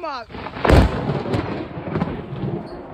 Roma!